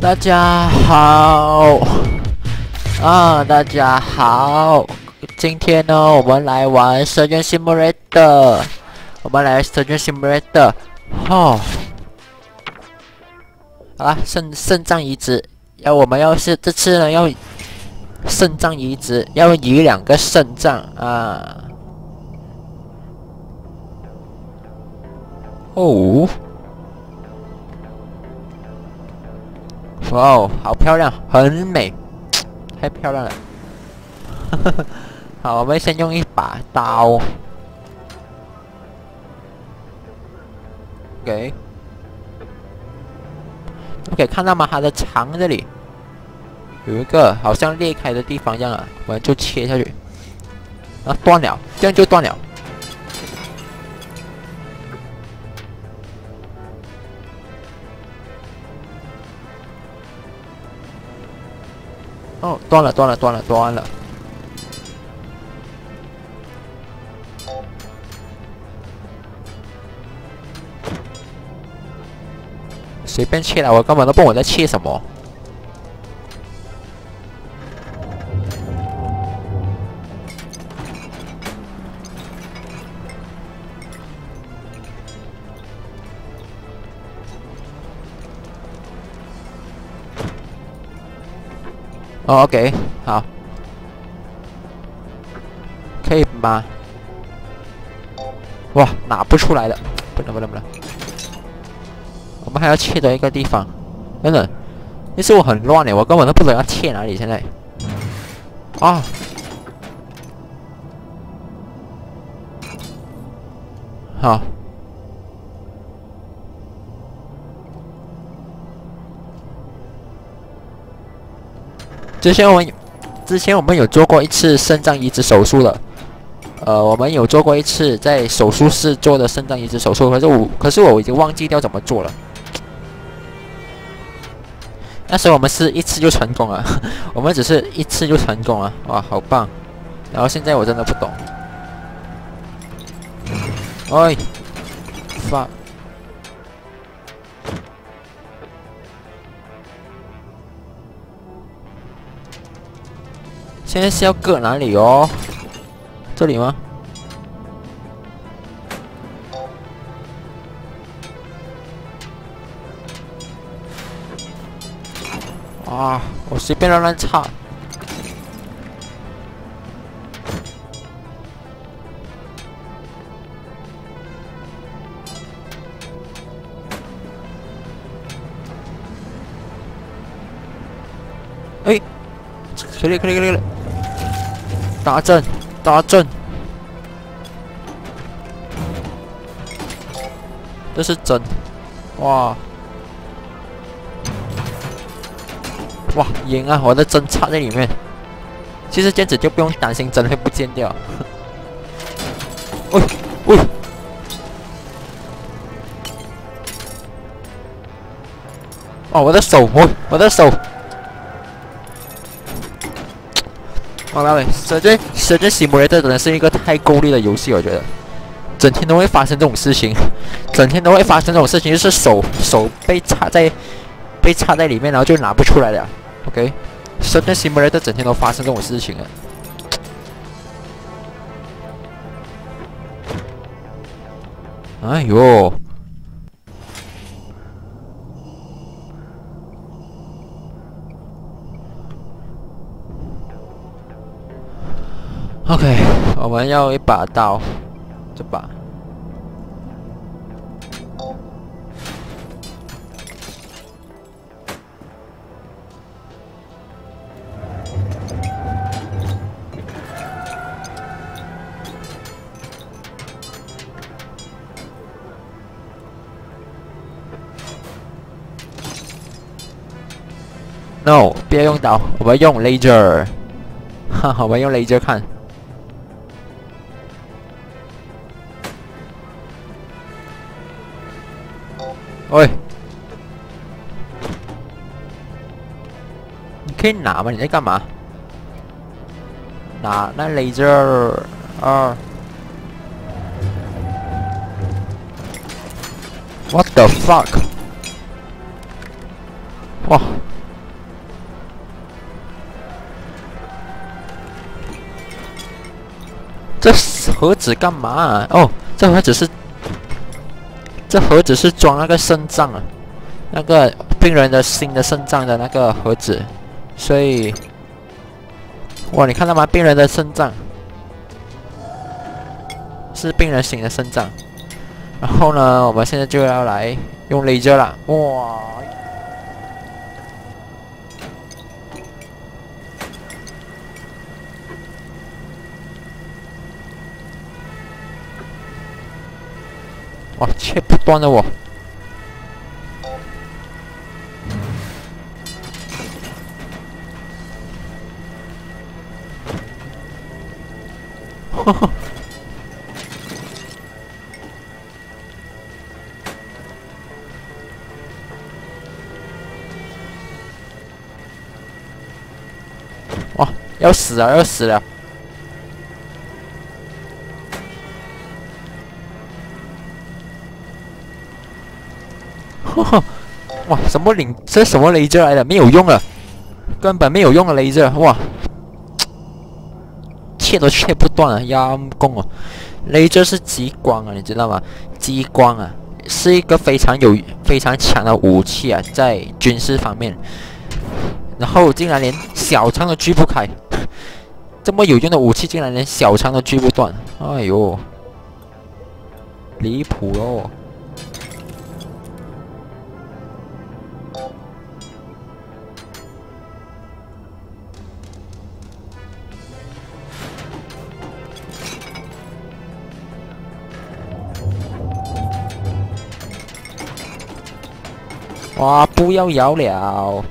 大家好啊，大家好，今天呢，我们来玩《射箭 Simulator》，我们来《射箭 Simulator》。哦，好了，肾肾脏移植，要我们要是这次呢，要肾脏移植，要移两个肾脏啊。哦。哇哦，好漂亮，很美，太漂亮了。好，我们先用一把刀。OK，可以看到吗？它的肠这里有一个好像裂开的地方一样啊，我们就切下去，啊，断了，这样就断了。断了，断了，断了，断了。随便切了，我根本都不懂我在切什么。，OK，好，可以吗？哇，拿不出来了，不能不能不能。我们还要切的一个地方，等等，其实我很乱的，我根本都不知道要切哪里。现在，啊，好。之前我们，之前我们有做过一次肾脏移植手术了，呃，我们有做过一次在手术室做的肾脏移植手术，可是我，可是我已经忘记掉怎么做了。那时候我们是一次就成功了，我们只是一次就成功了，哇，好棒！然后现在我真的不懂。哎，发。现在是要搁哪里哦？这里吗？啊！我随便乱乱插。哎，可以可以可以可以。打针，打针，这是针，哇，哇，赢啊！我的针插在里面，其实这样子就不用担心针会不见掉。喂喂，哦，我的手，我我的手。好了，喂，这这这这西姆雷特真的是一个太功利的游戏，我觉得，整天都会发生这种事情，整天都会发生这种事情，就是手手被插在被插在里面，然后就拿不出来了。OK，这这西姆雷特整天都发生这种事情啊！哎呦！OK，我们要一把刀，这把。No，别用刀，我们用 laser。哈，我们用 laser 看。喂。你可以拿吗？你在干嘛？哪那雷这儿啊 whatthefuck 哇。这盒子干嘛哦这盒子是这盒子是装那个肾脏啊，那个病人的新的肾脏的那个盒子，所以，哇，你看到吗？病人的肾脏是病人新的肾脏，然后呢，我们现在就要来用雷射了，哇！哇，切不断了我！哈哈！哇，要死了，要死了！哇，什么领？这什么雷射来的？没有用了，根本没有用的雷射！哇，切都切不断啊，阴功啊！雷射是激光啊，你知道吗？激光啊，是一个非常有、非常强的武器啊，在军事方面。然后竟然连小枪都锯不开，这么有用的武器，竟然连小枪都锯不断！哎呦，离谱喽！哇！不要摇了！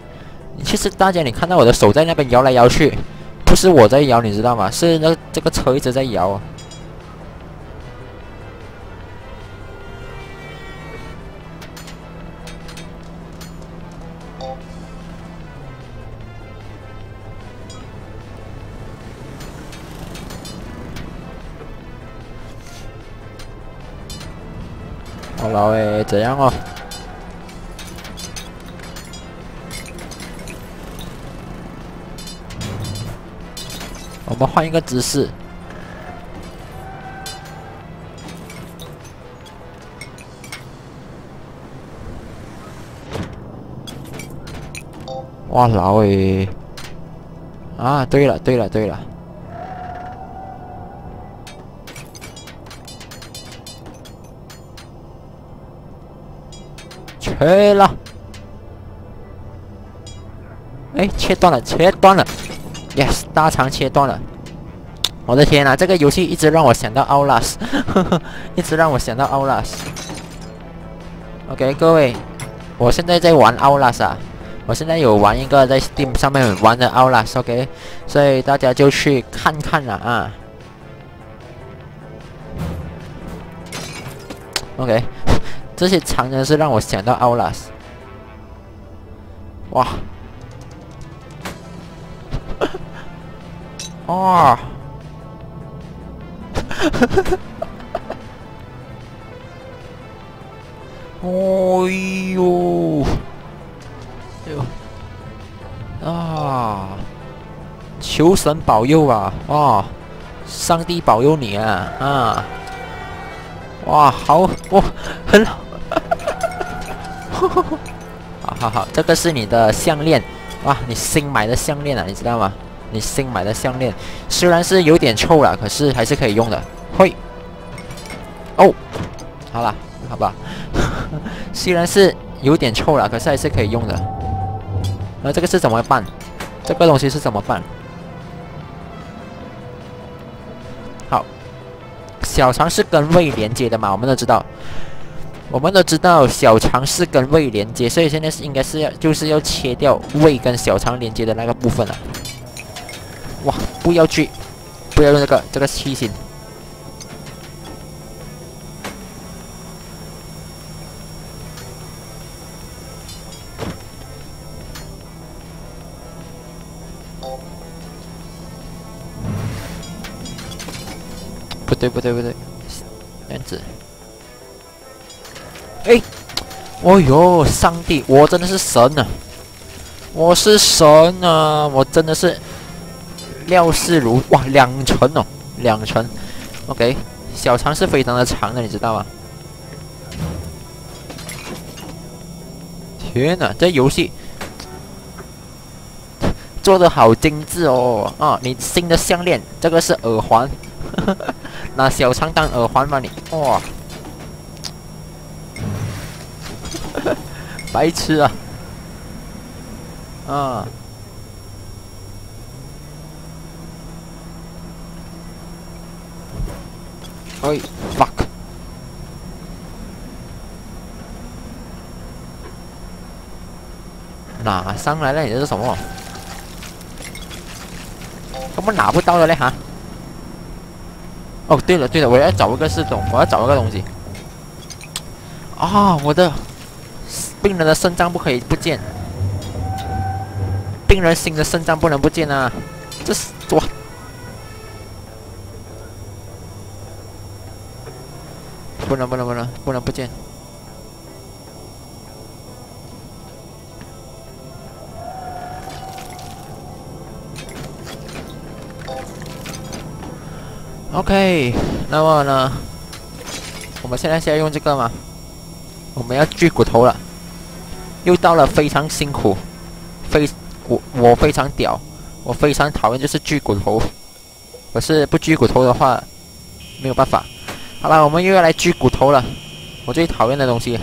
其实大家，你看到我的手在那边摇来摇去，不是我在摇，你知道吗？是那这个车一直在摇。好了诶，怎样哦？我们换一个姿势。哇，老诶！啊，对了，对了，对了，切了！哎，切断了，切断了！Yes，大肠切断了！我的天呐，这个游戏一直让我想到 Outlast，一直让我想到 Outlast。OK，各位，我现在在玩 Outlast 啊，我现在有玩一个在 Steam 上面玩的 Outlast，OK，所以大家就去看看了啊。OK，这些场真是让我想到 Outlast。哇！哦，哈哈哈！哦呦，哟，啊！求神保佑啊！啊！上帝保佑你啊！啊！哇，好，哇，很好，好好好，这个是你的项链，哇，你新买的项链啊，你知道吗？你新买的项链虽然是有点臭了，可是还是可以用的。嘿哦，好了，好吧。虽然是有点臭了，可是还是可以用的。那这个是怎么办？这个东西是怎么办？好，小肠是跟胃连接的嘛？我们都知道，我们都知道小肠是跟胃连接，所以现在是应该是要就是要切掉胃跟小肠连接的那个部分了。不要去，不要用这个这个器型。不对不对不对，这样子。哎，哦哟，上帝，我真的是神啊！我是神啊！我真的是。料事如哇，两层哦，两层，OK，小肠是非常的长的，你知道吗？天哪，这游戏做的好精致哦！啊，你新的项链，这个是耳环，拿小肠当耳环吗你？哇，白痴啊！啊。哎，fuck！拿上来了，你这是什么？怎么拿不到的嘞哈！哦，对了对了，我要找一个是东，我要找一个东西。啊，我的病人的肾脏不可以不见，病人新的肾脏不能不见啊！这是哇！不能不能不能不能不见。OK，那么呢？我们现在是要用这个吗？我们要锯骨头了，又到了非常辛苦，非我我非常屌，我非常讨厌就是锯骨头，可是不锯骨头的话，没有办法。好了，我们又要来锯骨头了，我最讨厌的东西。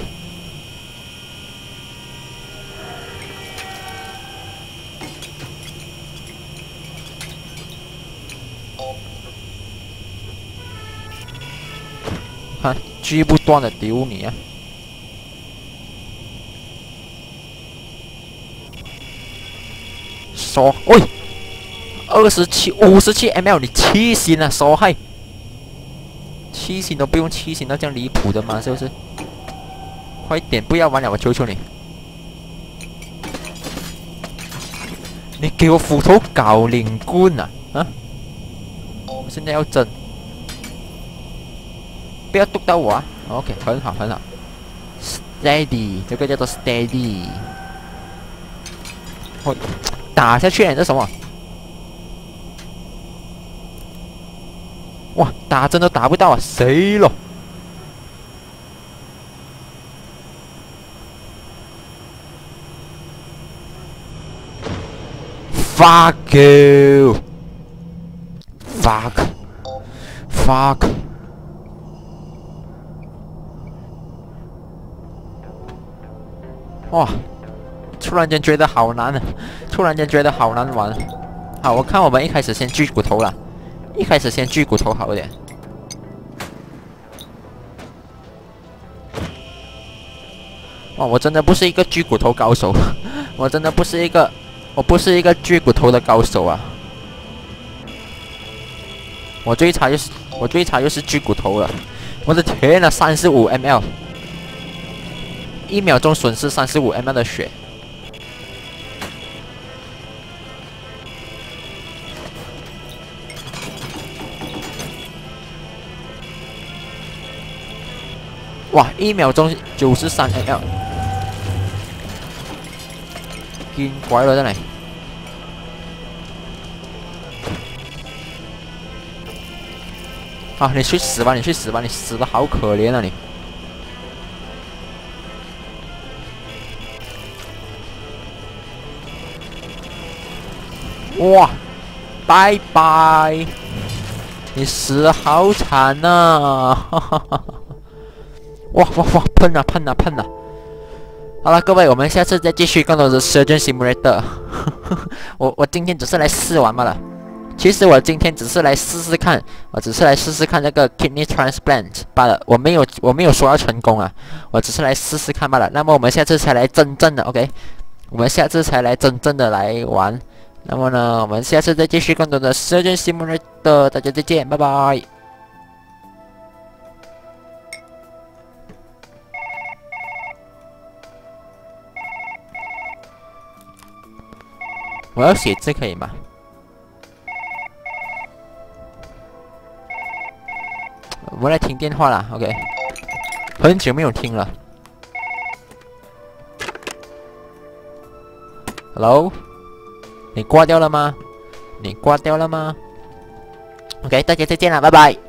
看，锯不断的丢你啊！说，喂，二十七、五十七 ml，你气死了，说嗨！七星都不用七星，那这样离谱的吗？是不是？快点，不要玩了，我求求你！你给我斧头搞领棍啊！啊！我现在要整，不要毒到我啊！OK，很好很好，Steady，这个叫做 Steady。我打下去，你这什么？哇，打针都打不到啊！谁了？Fuck you！Fuck！Fuck！哇！突然间觉得好难啊！突然间觉得好难玩。好，我看我们一开始先锯骨头了。一开始先锯骨头好一点。哇，我真的不是一个锯骨头高手，我真的不是一个，我不是一个锯骨头的高手啊！我最差就是我最差就是锯骨头了，我的天呐，三十五 ml，一秒钟损失三十五 ml 的血。哇！一秒钟九十三 L，见鬼了真係！啊，你去死吧！你去死吧！你死的好可怜啊你！哇！拜拜！你死的好惨呐！哈哈哈哈。哇哇哇！喷啊喷啊喷啊！好了，各位，我们下次再继续更多的 Surgeon Simulator。我我今天只是来试玩罢了。其实我今天只是来试试看，我只是来试试看这个 Kidney Transplant 罢了。我没有我没有说要成功啊，我只是来试试看罢了。那么我们下次才来真正的 OK，我们下次才来真正的来玩。那么呢，我们下次再继续更多的 Surgeon Simulator。大家再见，拜拜。我要写字可以吗？我来听电话了，OK。很久没有听了。Hello，你挂掉了吗？你挂掉了吗？OK，大家再见了，拜拜。